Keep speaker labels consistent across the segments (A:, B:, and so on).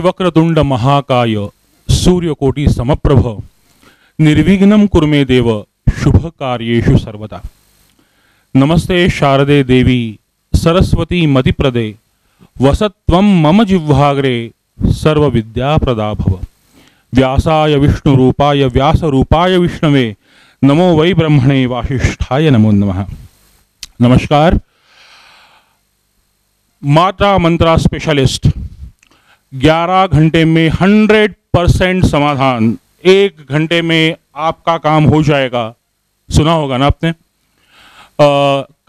A: श्री वक्रतुंड महाकाय सूर्यकोटि समप्रभ। निर्विघ्नं कुर्मे देव शुभ कार्येषु सर्वदा। नमस्ते शारदे देवी, सरस्वती मतिप्रदे वसत्वं मम जिह्वाग्रे सर्वविद्याप्रदा भव व्यासाय विष्णुरूपाय, व्यासरूपाय विष्णवे, नमो वै ब्रह्मणे वासिष्ठाय नमो नमः। नमस्कार। मात्रा मंत्रा स्पेशलिस्ट 11 घंटे में 100 परसेंट समाधान। एक घंटे में आपका काम हो जाएगा। सुना होगा ना आपने? अ,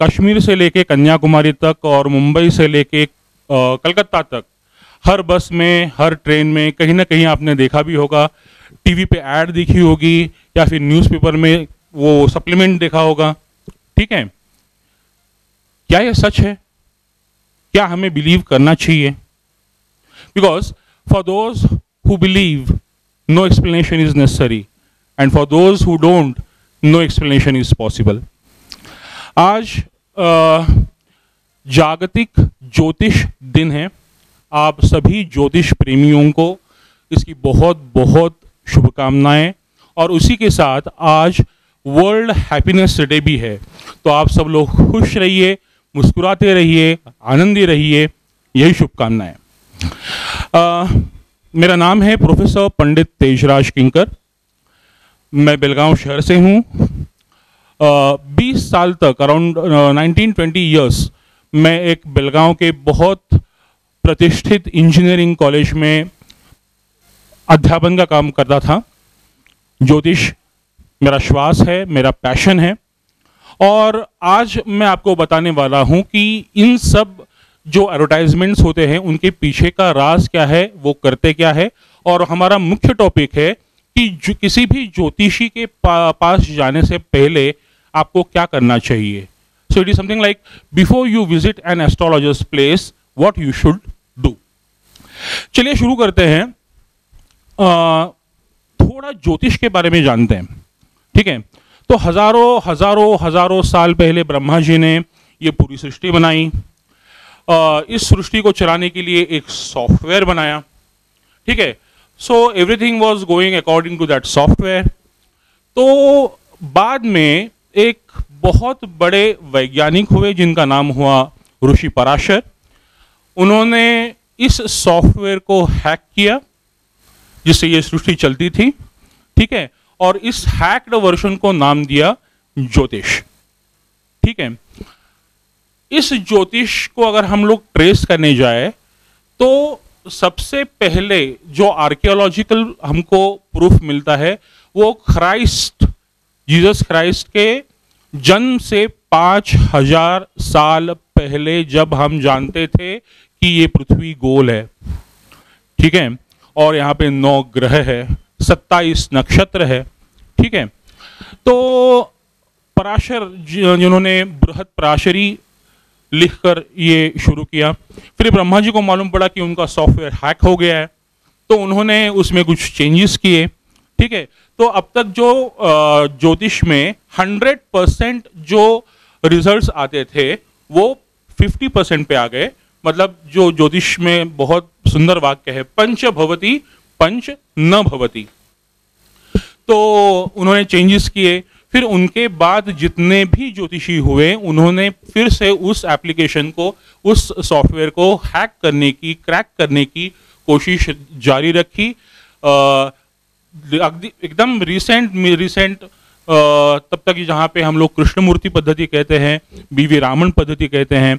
A: कश्मीर से लेके कन्याकुमारी तक और मुंबई से लेके कलकत्ता तक हर बस में हर ट्रेन में कहीं ना कहीं आपने देखा भी होगा टीवी पे ऐड दिखी होगी या फिर न्यूज़पेपर में वो सप्लीमेंट देखा होगा। ठीक है? क्या ये सच है? क्या हमें बिलीव करना चाहिए? Because for those who believe no explanation is necessary and for those who don't no explanation is possible आज जागतिक ज्योतिष दिन है। आप सभी ज्योतिष प्रेमियों को इसकी बहुत बहुत शुभकामनाएँ। और उसी के साथ आज वर्ल्ड हैप्पीनेस डे भी है। तो आप सब लोग खुश रहिए, मुस्कुराते रहिए, आनंदी रहिए। यही शुभकामनाएँ। मेरा नाम है प्रोफेसर पंडित तेजराज किंकर। मैं बेलगांव शहर से हूँ। बीस साल तक, अराउंड नाइनटीन ट्वेंटी ईयर्स मैं एक बेलगांव के बहुत प्रतिष्ठित इंजीनियरिंग कॉलेज में अध्यापन का काम करता था। ज्योतिष मेरा श्वास है, मेरा पैशन है। और आज मैं आपको बताने वाला हूँ कि इन सब जो एडवर्टाइजमेंट्स होते हैं उनके पीछे का राज क्या है वो करते क्या है? और हमारा मुख्य टॉपिक है कि जो किसी भी ज्योतिषी के पा, पास जाने से पहले आपको क्या करना चाहिए? So it is something like before you visit an astrologers place what you should do चलिए शुरू करते हैं। अ, थोड़ा ज्योतिष के बारे में जानते हैं। ठीक है? तो हज़ारों हज़ारों हज़ारों साल पहले ब्रह्मा जी ने ये पूरी सृष्टि बनाई। इस सृष्टि को चलाने के लिए एक सॉफ्टवेयर बनाया। ठीक है? So everything was going according to that software तो बाद में एक बहुत बड़े वैज्ञानिक हुए, जिनका नाम हुआ ऋषि पराशर। उन्होंने इस सॉफ्टवेयर को हैक किया, जिससे ये सृष्टि चलती थी। ठीक है? और इस हैक्ड वर्जन को नाम दिया ज्योतिष। ठीक है? इस ज्योतिष को अगर हम लोग ट्रेस करने जाए तो सबसे पहले जो आर्कियोलॉजिकल हमको प्रूफ मिलता है, वो क्राइस्ट जीसस क्राइस्ट के जन्म से पाँच हज़ार साल पहले जब हम जानते थे कि ये पृथ्वी गोल है। ठीक है? और यहाँ पे नौ ग्रह है, सत्ताईस नक्षत्र है। ठीक है? तो पराशर जिन्होंने बृहद पराशरी लिखकर ये शुरू किया। फिर ब्रह्मा जी को मालूम पड़ा कि उनका सॉफ्टवेयर हैक हो गया है तो उन्होंने उसमें कुछ चेंजेस किए, ठीक है? तो अब तक जो ज्योतिष में हंड्रेड परसेंट जो रिजल्ट्स आते थे, वो फिफ्टी परसेंट पे आ गए। मतलब जो ज्योतिष में बहुत सुंदर वाक्य है, पंच भवती, पंच न भवती। तो उन्होंने चेंजेस किए। फिर उनके बाद जितने भी ज्योतिषी हुए उन्होंने फिर से उस एप्लीकेशन को उस सॉफ्टवेयर को हैक करने की क्रैक करने की कोशिश जारी रखी। एकदम रिसेंट रिसेंट तब तक जहाँ पे हम लोग कृष्णमूर्ति पद्धति कहते हैं बीवी रामन पद्धति कहते हैं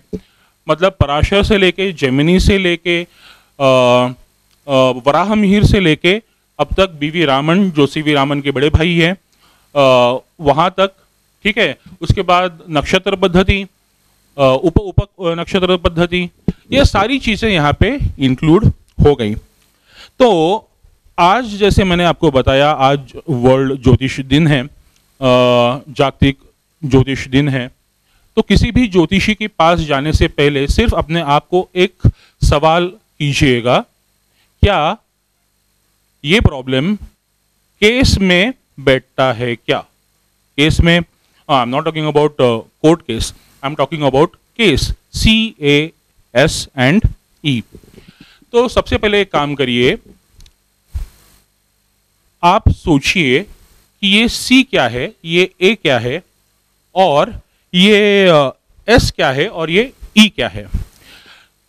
A: मतलब पराशर से लेके जेमिनी से लेके अ, अ, वराह मिहिर से लेके अब तक बीवी रामन जो सी वी रामन के बड़े भाई हैं। वहाँ तक, ठीक है? उसके बाद नक्षत्र पद्धति उप उप नक्षत्र पद्धति, ये सारी चीज़ें यहाँ पे इंक्लूड हो गई। तो आज जैसे मैंने आपको बताया, आज वर्ल्ड ज्योतिष दिन है जागतिक ज्योतिष दिन है तो किसी भी ज्योतिषी के पास जाने से पहले सिर्फ़ अपने आप को एक सवाल कीजिएगा, क्या ये प्रॉब्लम केस में बैठता है क्या? केस में I am not talking about court case I am talking about case C A S and E तो सबसे पहले एक काम करिए, आप सोचिए कि ये सी क्या है, ये ए क्या है, और ये एस क्या है, और ये ई क्या है।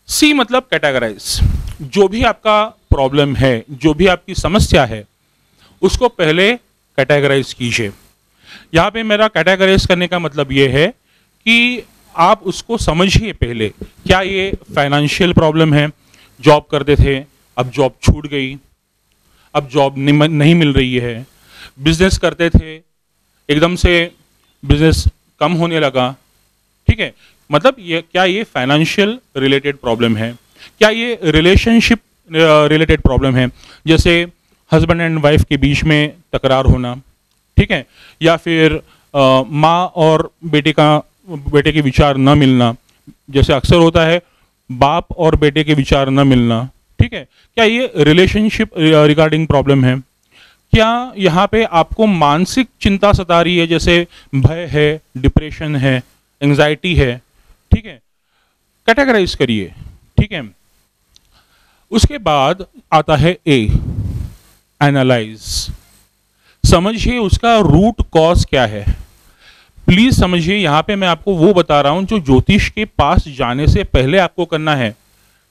A: सी मतलब कैटेगराइज जो भी आपका प्रॉब्लम है, जो भी आपकी समस्या है, उसको पहले कैटेगराइज कीजिए। यहाँ पे मेरा कैटेगराइज करने का मतलब ये है कि आप उसको समझिए पहले, क्या ये फाइनेंशियल प्रॉब्लम है? जॉब करते थे, अब जॉब छूट गई, अब जॉब नहीं मिल रही है। बिज़नेस करते थे, एकदम से बिज़नेस कम होने लगा। ठीक है? मतलब ये, क्या ये फाइनेंशियल रिलेटेड प्रॉब्लम है? क्या ये रिलेशनशिप रिलेटेड प्रॉब्लम है? जैसे हस्बैंड एंड वाइफ के बीच में तकरार होना, ठीक है? या फिर माँ और बेटे का, बेटे के विचार न मिलना, जैसे अक्सर होता है, बाप और बेटे के विचार न मिलना, ठीक है? क्या ये रिलेशनशिप रिगार्डिंग प्रॉब्लम है? क्या यहाँ पे आपको मानसिक चिंता सता रही है, जैसे भय है डिप्रेशन है एंजाइटी है, ठीक है? कैटेगराइज करिए, ठीक है? उसके बाद आता है ए एनालाइज समझिए उसका रूट कॉज क्या है? प्लीज़ समझिए, यहाँ पे मैं आपको वो बता रहा हूँ जो ज्योतिष के पास जाने से पहले आपको करना है।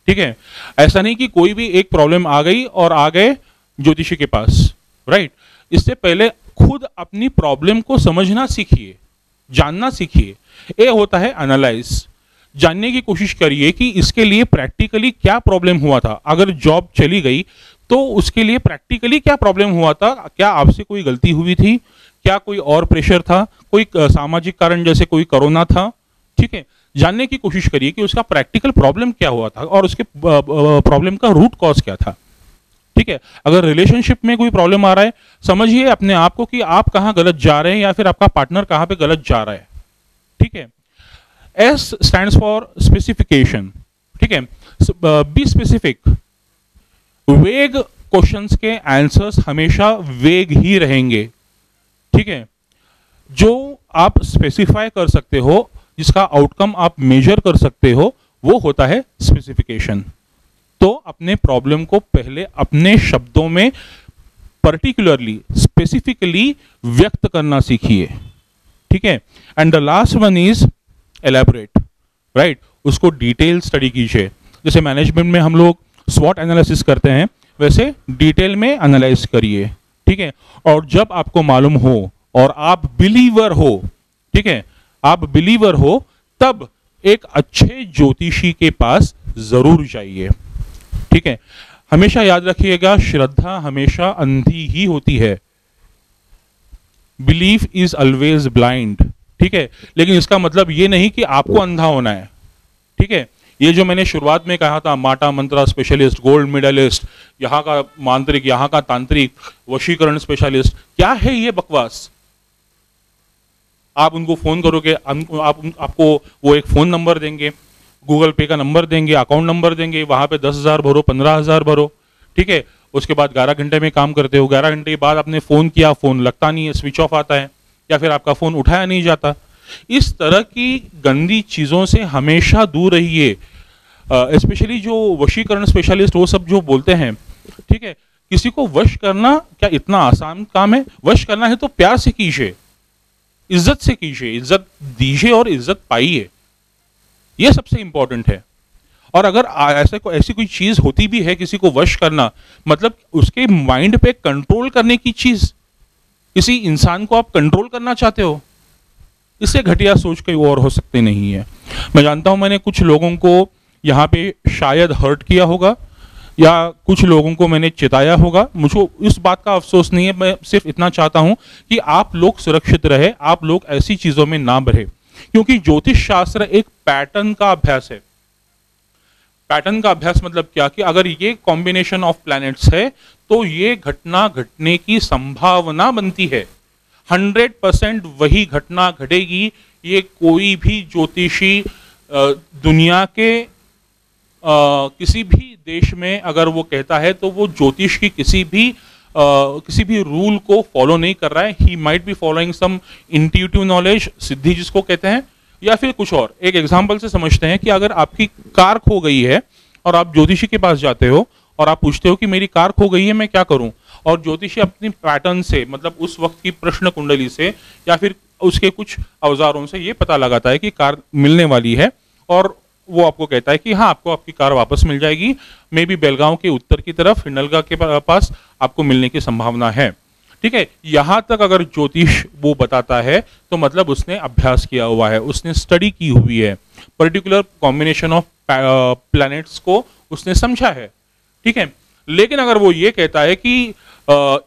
A: ठीक है? ऐसा नहीं कि कोई भी एक प्रॉब्लम आ गई और आ गए ज्योतिषी के पास राइट इससे पहले खुद अपनी प्रॉब्लम को समझना सीखिए, जानना सीखिए। ए होता है एनालाइज जानने की कोशिश करिए कि इसके लिए प्रैक्टिकली क्या प्रॉब्लम हुआ था। अगर जॉब चली गई तो उसके लिए प्रैक्टिकली क्या प्रॉब्लम हुआ था? क्या आपसे कोई गलती हुई थी? क्या कोई और प्रेशर था? कोई सामाजिक कारण जैसे कोई कोरोना था? ठीक है, जानने की कोशिश करिए कि उसका प्रैक्टिकल प्रॉब्लम क्या हुआ था और उसके प्रॉब्लम का रूट कॉज क्या था। ठीक है, अगर रिलेशनशिप में कोई प्रॉब्लम आ रहा है, समझिए अपने आप को कि आप कहाँ गलत जा रहे हैं या फिर आपका पार्टनर कहाँ पे गलत जा रहा है। ठीक है एस स्टैंड फॉर स्पेसिफिकेशन ठीक है बी स्पेसिफिक वेग क्वेश्चंस के आंसर्स हमेशा वेग ही रहेंगे। ठीक है? जो आप स्पेसिफाई कर सकते हो, जिसका आउटकम आप मेजर कर सकते हो, वो होता है स्पेसिफिकेशन तो अपने प्रॉब्लम को पहले अपने शब्दों में पर्टिकुलरली स्पेसिफिकली व्यक्त करना सीखिए। ठीक है? And the last one is elaborate right उसको डिटेल स्टडी कीजिए। जैसे मैनेजमेंट में हम लोग स्वॉट एनालिसिस करते हैं, वैसे डिटेल में एनालाइज करिए, ठीक है? और जब आपको मालूम हो और आप बिलीवर हो, ठीक है? आप बिलीवर हो, तब एक अच्छे ज्योतिषी के पास ज़रूर जाइए, ठीक है? हमेशा याद रखिएगा, श्रद्धा हमेशा अंधी ही होती है। बिलीफ इज़ ऑलवेज ब्लाइंड ठीक है? लेकिन इसका मतलब ये नहीं कि आपको अंधा होना है, ठीक है? ये जो मैंने शुरुआत में कहा था, माटा मंत्रा स्पेशलिस्ट गोल्ड मेडलिस्ट यहाँ का मांत्रिक, यहाँ का तांत्रिक, वशीकरण स्पेशलिस्ट क्या है ये बकवास? आप उनको फ़ोन करोगे आप, आपको वो एक फ़ोन नंबर देंगे गूगल पे का नंबर देंगे अकाउंट नंबर देंगे, वहाँ पे दस हज़ार भरो, पंद्रह हज़ार भरो, ठीक है? उसके बाद ग्यारह घंटे में काम करते हो, ग्यारह घंटे के बाद आपने फ़ोन किया फ़ोन लगता नहीं है स्विच ऑफ़ आता है, या फिर आपका फ़ोन उठाया नहीं जाता। इस तरह की गंदी चीज़ों से हमेशा दूर रहिए। स्पेशली जो वशीकरण स्पेशलिस्ट वो सब जो बोलते हैं, ठीक है, किसी को वश करना क्या इतना आसान काम है? वश करना है तो प्यार से कीजिए, इज़्ज़त से कीजिए, इज़्ज़त दीजिए और इज़्ज़त पाइए। यह सबसे इंपॉर्टेंट है। और अगर ऐसे को, ऐसी कोई चीज़ होती भी है किसी को वश करना मतलब उसके माइंड पे कंट्रोल करने की चीज़, किसी इंसान को आप कंट्रोल करना चाहते हो, इससे घटिया सोच कहीं और हो सकते नहीं है। मैं जानता हूँ मैंने कुछ लोगों को यहाँ पे शायद हर्ट किया होगा, या कुछ लोगों को मैंने चिताया होगा। मुझको इस बात का अफसोस नहीं है, मैं सिर्फ़ इतना चाहता हूँ कि आप लोग सुरक्षित रहे, आप लोग ऐसी चीज़ों में ना बढ़े। क्योंकि ज्योतिष शास्त्र एक पैटर्न का अभ्यास है। पैटर्न का अभ्यास मतलब क्या? कि अगर ये कॉम्बिनेशन ऑफ़ प्लैनेट्स है तो ये घटना घटने की संभावना बनती है। हंड्रेड परसेंट वही घटना घटेगी, ये कोई भी ज्योतिषी दुनिया के किसी भी देश में अगर वो कहता है तो वो ज्योतिष की किसी भी आ, किसी भी रूल को फॉलो नहीं कर रहा है। He might be following some intuitive knowledge सिद्धि जिसको कहते हैं या फिर कुछ और। एक एग्ज़ाम्पल से समझते हैं कि अगर आपकी कार खो गई है और आप ज्योतिषी के पास जाते हो और आप पूछते हो कि मेरी कार खो गई है मैं क्या करूँ? और ज्योतिषी अपनी पैटर्न से मतलब उस वक्त की प्रश्न कुंडली से या फिर उसके कुछ औजारों से ये पता लगाता है कि कार मिलने वाली है और वो आपको कहता है कि हाँ आपको आपकी कार वापस मिल जाएगी। मे बी बेलगांव के उत्तर की तरफ़, हिंडलगा के पास आपको मिलने की संभावना है। ठीक है, यहाँ तक अगर ज्योतिष वो बताता है तो मतलब उसने अभ्यास किया हुआ है, उसने स्टडी की हुई है। पर्टिकुलर कॉम्बिनेशन ऑफ़ प्लैनेट्स को उसने समझा है। ठीक है, लेकिन अगर वो ये कहता है कि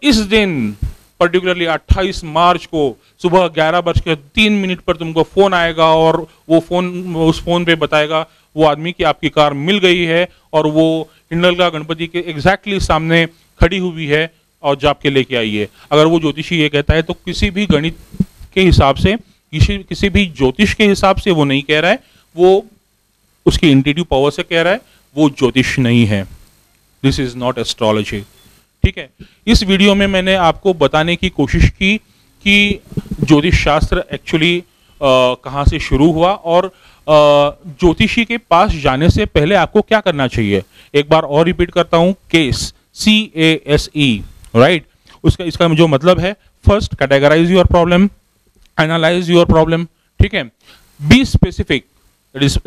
A: इस दिन पर्टिकुलरली 28 मार्च को सुबह ग्यारह बज के तीन मिनट पर तुमको फ़ोन आएगा और वो फ़ोन, उस फ़ोन पे बताएगा, वो आदमी की आपकी कार मिल गई है और वो हिंडलगा गणपति के एग्जैक्टली सामने खड़ी हुई है और जाप के लेके आई है। अगर वो ज्योतिषी ये कहता है तो किसी भी गणित के हिसाब से, किसी किसी भी ज्योतिष के हिसाब से वो नहीं कह रहा है, वो उसकी इंटेटिव पावर से कह रहा है, वो ज्योतिष नहीं है। दिस इज़ नॉट एस्ट्रोलॉजी ठीक है? इस वीडियो में मैंने आपको बताने की कोशिश की कि ज्योतिष शास्त्र एक्चुअली कहाँ से शुरू हुआ और ज्योतिषी के पास जाने से पहले आपको क्या करना चाहिए? एक बार और रिपीट करता हूँ case C A S E right उसका, इसका जो मतलब है first categorise your problem analyse your problem ठीक है? Be specific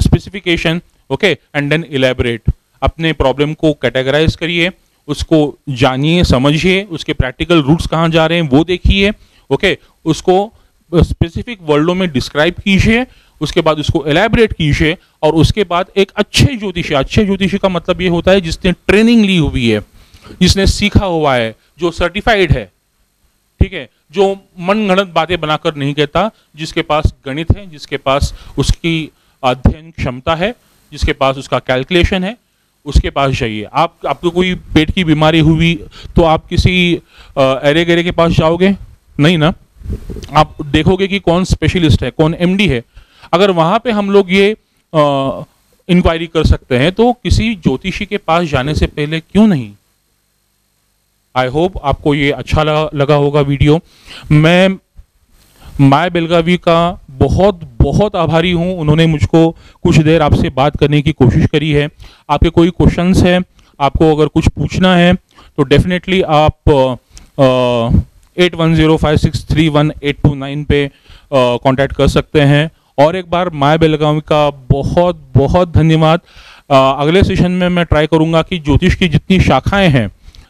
A: specification okay and then elaborate अपने प्रॉब्लम को कैटेगराइज करिए उसको जानिए, समझिए, उसके प्रैक्टिकल रूट्स कहाँ जा रहे हैं, वो देखिए ओके उसको स्पेसिफिक वर्ल्डों में डिस्क्राइब कीजिए, उसके बाद उसको एलैबोरेट कीजिए और उसके बाद एक अच्छे ज्योतिषी अच्छे ज्योतिषी का मतलब ये होता है जिसने ट्रेनिंग ली हुई है, जिसने सीखा हुआ है, जो सर्टिफाइड है, ठीक है? जो मन गणत बातें बनाकर नहीं कहता, जिसके पास गणित है, जिसके पास उसकी अध्ययन क्षमता है, जिसके पास उसका कैलकुलेशन है उसके पास जाइए। आप आपको कोई पेट की बीमारी हुई तो आप किसी एरे गेरे के पास जाओगे? नहीं ना? आप देखोगे कि कौन स्पेशलिस्ट है कौन एमडी है। अगर वहाँ पे हम लोग ये इंक्वायरी कर सकते हैं तो किसी ज्योतिषी के पास जाने से पहले क्यों नहीं? आई होप आपको ये अच्छा लगा, लगा होगा वीडियो। मैं माय बेलगावी का बहुत बहुत आभारी हूँ। उन्होंने मुझको कुछ देर आपसे बात करने की कोशिश करी है। आपके कोई क्वेश्चंस हैं, आपको अगर कुछ पूछना है तो डेफिनेटली आप eight one zero five six three one eight two nine पे कांटेक्ट कर सकते हैं। और एक बार माय बेलगावी का बहुत बहुत धन्यवाद। अगले सेशन में मैं ट्राई करूँगा कि ज्योतिष की जितनी शाखाएँ हैं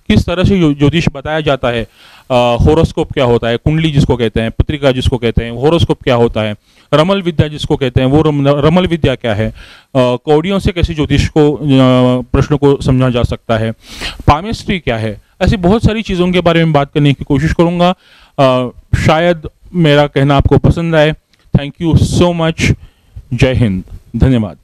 A: किस तरह से ज्योतिष बताया जाता है? होरोस्कोप क्या होता है? कुंडली जिसको कहते हैं पत्रिका जिसको कहते हैं होरोस्कोप क्या होता है? रमल विद्या जिसको कहते हैं वो रम, रमल विद्या क्या है? कौड़ियों से कैसे ज्योतिष को प्रश्न को समझा जा सकता है? पामिस्ट्री क्या है? ऐसी बहुत सारी चीज़ों के बारे में बात करने की कोशिश करूँगा। शायद मेरा कहना आपको पसंद आए। थैंक यू सो मच जय हिंद। धन्यवाद।